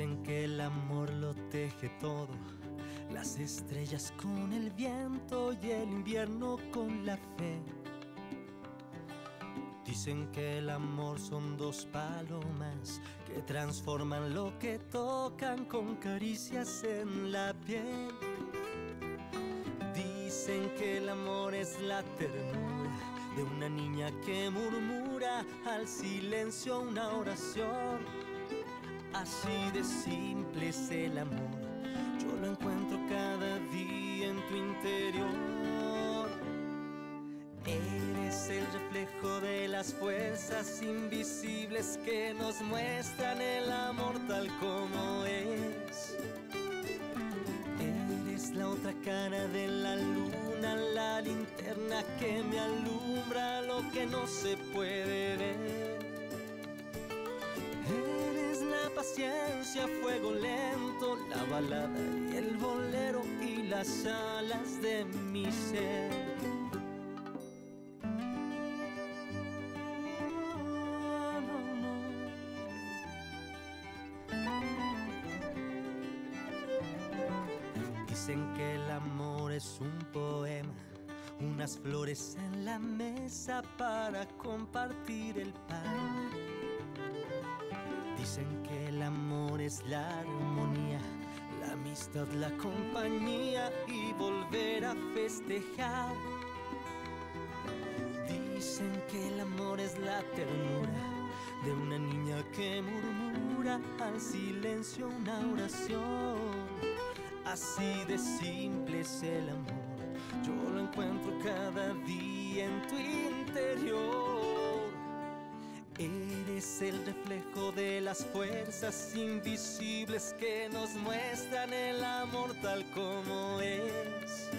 que el amor lo teje todo, las estrellas con el viento y el invierno con la fe. Dicen que el amor son dos palomas que transforman lo que tocan con caricias en la piel. Dicen que el amor es la ternura de una niña que murmura al silencio una oración. Así de simple es el amor, yo lo encuentro cada día en tu interior. Eres el reflejo de las fuerzas invisibles que nos muestran el amor tal como es. Eres la otra cara de la luna, la linterna que me alumbra lo que no se puede ver. Paciencia, fuego lento, la balada y el bolero y las alas de mi ser. Dicen que el amor es un poema, unas flores en la mesa para compartir el pan. Dicen que el amor es la armonía, la amistad, la compañía y volver a festejar. Dicen que el amor es la ternura de una niña que murmura al silencio una oración. Así de simple es el amor, yo lo encuentro cada día en tu Eres el reflejo de las fuerzas invisibles que nos muestran el amor tal como es.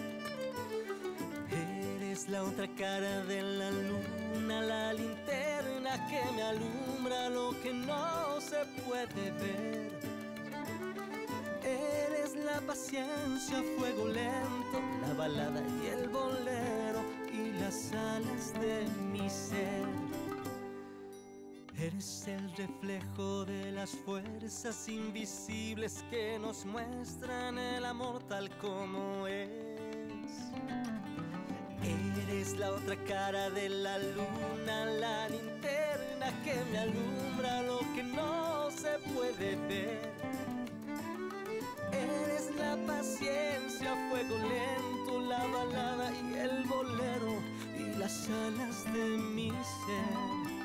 Eres la otra cara de la luna, la linterna que me alumbra lo que no se puede ver. Eres la paciencia, fuego lento, la balada y el bolero y las alas de mi ser. Eres el reflejo de las fuerzas invisibles que nos muestran el amor tal como es. Eres la otra cara de la luna, la linterna que me alumbra lo que no se puede ver. Eres la paciencia, fuego lento, la balada y el bolero y las alas de mi ser.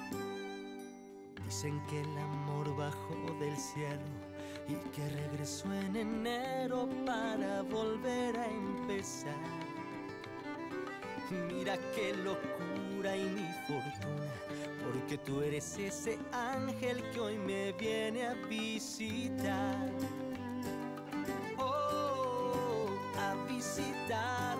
Dicen que el amor bajó del cielo y que regresó en enero para volver a empezar. Mira qué locura y mi fortuna, porque tú eres ese ángel que hoy me viene a visitar. Oh, a visitar